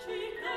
Ci